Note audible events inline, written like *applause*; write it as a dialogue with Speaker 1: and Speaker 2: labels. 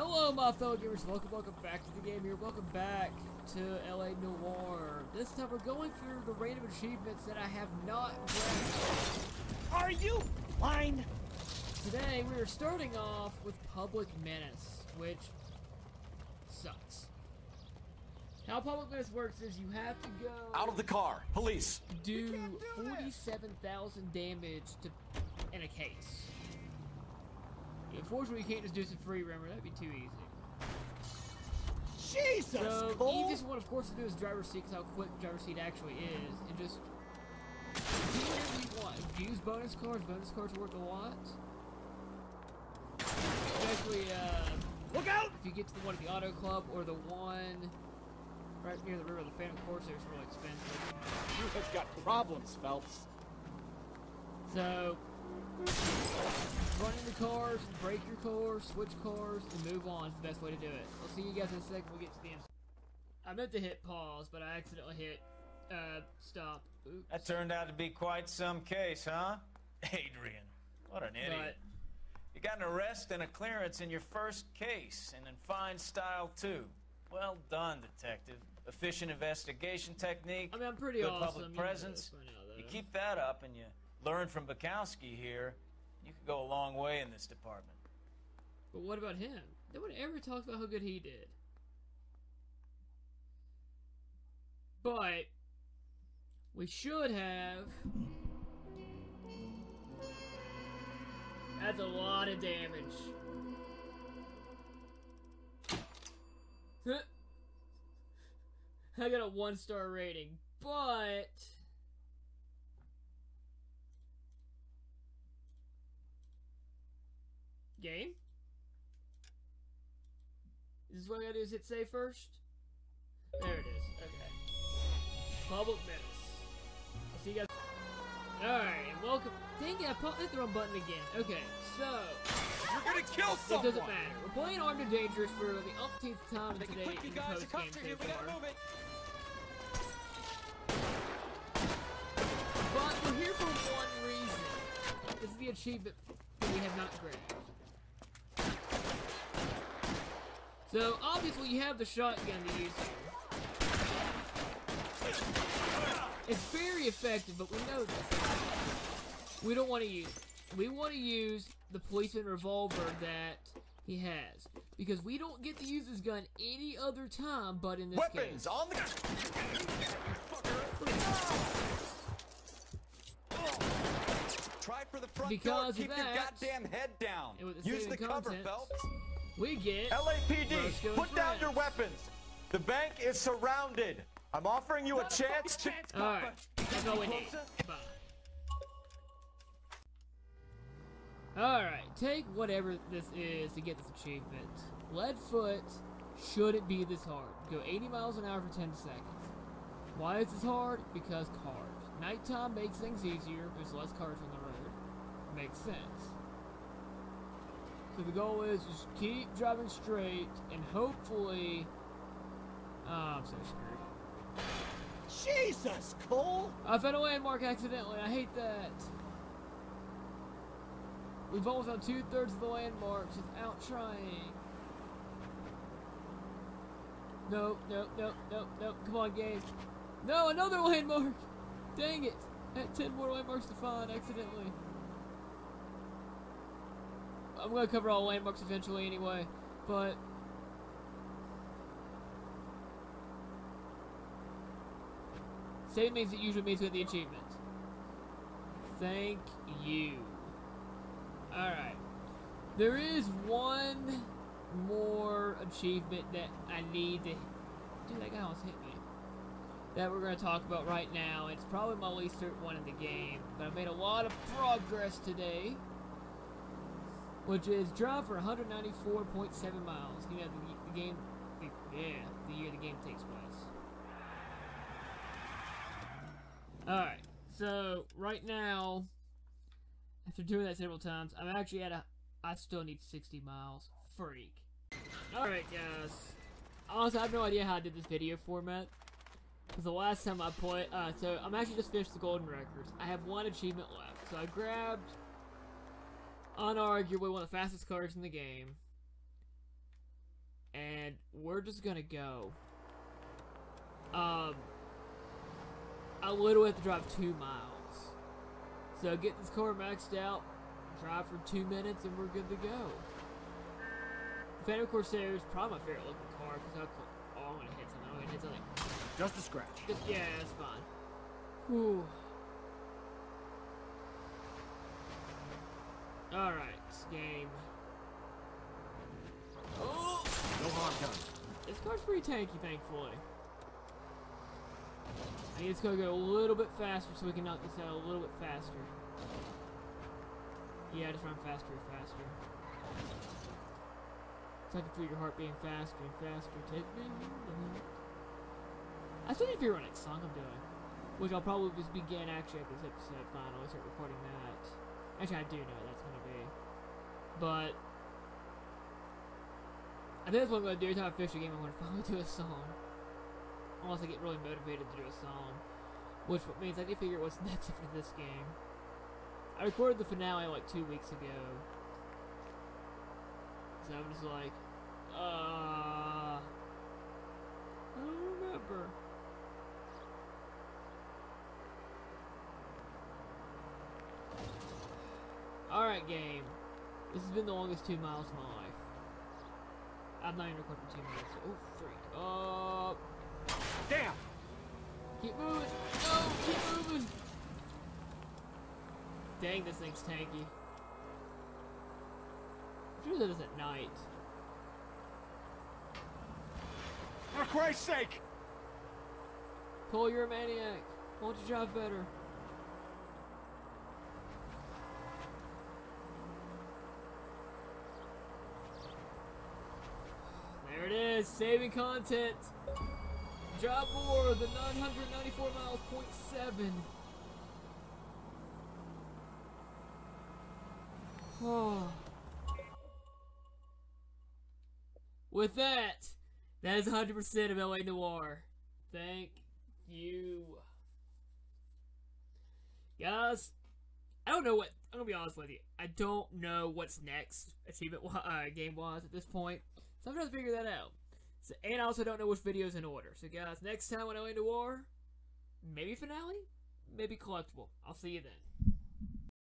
Speaker 1: Hello, my fellow gamers. Welcome, welcome back to the game here. Welcome back to LA Noire. This time we're going through the random achievements that I have not grabbed.
Speaker 2: Are you blind?
Speaker 1: Today we are starting off with Public Menace, which sucks. How Public Menace works is you have to go
Speaker 3: Out of the car. Police.
Speaker 1: do 47,000 damage to in a case. Unfortunately, you can't just do for free, remember? That'd be too easy.
Speaker 2: Jesus,
Speaker 1: So,
Speaker 2: Cole.
Speaker 1: easiest one, of course, to do is driver's seat, because how quick driver's seat actually is, and just do whatever you want. Use bonus cards. Bonus cars are worth a lot. Especially, uh,
Speaker 2: Look out!
Speaker 1: if you get to the one at the auto club, or the one right near the river, of the Phantom Corsair is really expensive.
Speaker 2: You have got problems, Phelps.
Speaker 1: So, run into cars, break your cars, switch cars, and move on is the best way to do it. I'll see you guys in a second We'll get to the end. I meant to hit pause, but I accidentally hit uh, stop. Oops.
Speaker 4: That turned out to be quite some case, huh? *laughs* Adrian, what an idiot.
Speaker 1: But,
Speaker 4: You got an arrest and a clearance in your first case, and in fine style, too. Well done, detective. Efficient investigation technique,
Speaker 1: I mean, I'm pretty
Speaker 4: good
Speaker 1: awesome.
Speaker 4: public
Speaker 1: you know
Speaker 4: presence.
Speaker 1: this by now,
Speaker 4: You keep that up and you learn from Bekowsky here, you could go a long way in this department.
Speaker 1: But what about him? No one ever talks about how good he did. But we should have. That's a lot of damage. *laughs* I got a one star rating, but game. Is this what I gotta do? Is hit save first? There it is. Okay. Public menace. I'll see you guys. Alright, and welcome. Dang it, I pu- hit the wrong button again. Okay, so.
Speaker 3: You're gonna kill someone!
Speaker 1: It doesn't matter. We're playing Armed and Dangerous for the umpteenth time
Speaker 3: it
Speaker 1: today
Speaker 3: quick, you
Speaker 1: in the
Speaker 3: guys. The
Speaker 1: post game
Speaker 3: cops are here. We gotta move it.
Speaker 1: But we're here for one reason. This is the achievement that we have not grabbed. So, obviously, you have the shotgun to use here. It's very effective, but we know this. We don't want to use it. We want to use the policeman revolver that he has. Because we don't get to use his gun any other time but in this
Speaker 3: Weapons
Speaker 1: case.
Speaker 3: on the. Try for the front
Speaker 1: Because
Speaker 3: door. Keep your goddamn head down. Use the cover, Phelps.
Speaker 1: We get...
Speaker 3: LAPD, put down your weapons. The bank is surrounded. I'm offering you a chance to.
Speaker 1: All need. Bye. Alright, take whatever this is to get this achievement. Leadfoot Should it be this hard. Go 80 miles an hour for 10 seconds. Why is this hard? Because cars. Nighttime makes things easier, there's less cars on the road. Makes sense. So the goal is just keep driving straight and hopefully... Oh, I'm so screwed.
Speaker 2: Jesus, Cole.
Speaker 1: I found a landmark accidentally. I hate that. We've almost done two thirds of the landmarks without trying. No, no, no, no, no. Come on, game. No, another landmark. Dang it. I had 10 more landmarks to find accidentally. I'm gonna cover all landmarks eventually anyway, but. Same means it usually means with the achievement. Thank you. Alright. There is one more achievement that I need to. Dude, that guy almost hit me. That we're going to talk about right now. It's probably my least one in the game, but I made a lot of progress today. Which is drive for 194.7 miles. You know, the, the game. The, yeah, the year the game takes place. Alright, so right now, after doing that several times, I'm actually at a. I still need 60 miles. Freak. Alright, guys. Honestly, I have no idea how I did this video format. Because the last time I played. Uh, so, I'm actually just finished the Golden Records. I have one achievement left. So, I grabbed. Unarguably one of the fastest cars in the game. and we're just gonna go. Um, I literally have to drive two miles. So get this car maxed out, drive for two minutes, and we're good to go. Phantom Corsair is probably my favorite looking car because how cl- oh, I'm gonna hit something. I'm gonna hit something.
Speaker 2: Just a scratch.
Speaker 1: Just, yeah, that's fine. Whew. Alright, game. Oh!
Speaker 2: No harm done.
Speaker 1: This car's pretty tanky, thankfully. I need this car to go a little bit faster so we can knock this out a little bit faster. Yeah, just run faster and faster. So I can feel your heart beating faster and faster. Take me. I still need to figure out what next song I'm doing. Which I'll probably just begin actually at this episode finally, start recording that. Actually, I do know what that's gonna be. But I think that's what I'm gonna do. Every time I finish a game, I'm gonna finally do a song. Unless I get really motivated to do a song. Which means I need to figure out what's *laughs* next after this game. I recorded the finale like two weeks ago. So I'm just like, uh. I don't remember. Alright, game. This has been the longest two miles of my life. I'm not even recording two minutes. Oh, freak. Oh,
Speaker 2: Damn!
Speaker 1: keep moving. No, keep moving. Dang, this thing's tanky. I'm sure that is at night.
Speaker 2: For Christ's sake!
Speaker 1: Cole, you're a maniac. Why don't you drive better? There it is, saving content. Drive more, the 994 miles, point seven. Oh. *sighs* With that, that is 100% of LA Noire. Thank you. Guys, I don't know what. I'm gonna be honest with you. I don't know what's next, achievement uh, game wise at this point. So I'm trying to figure that out. So, and I also don't know which videos in order. So, guys, next time on LA Noire, maybe finale, maybe collectible. I'll see you then.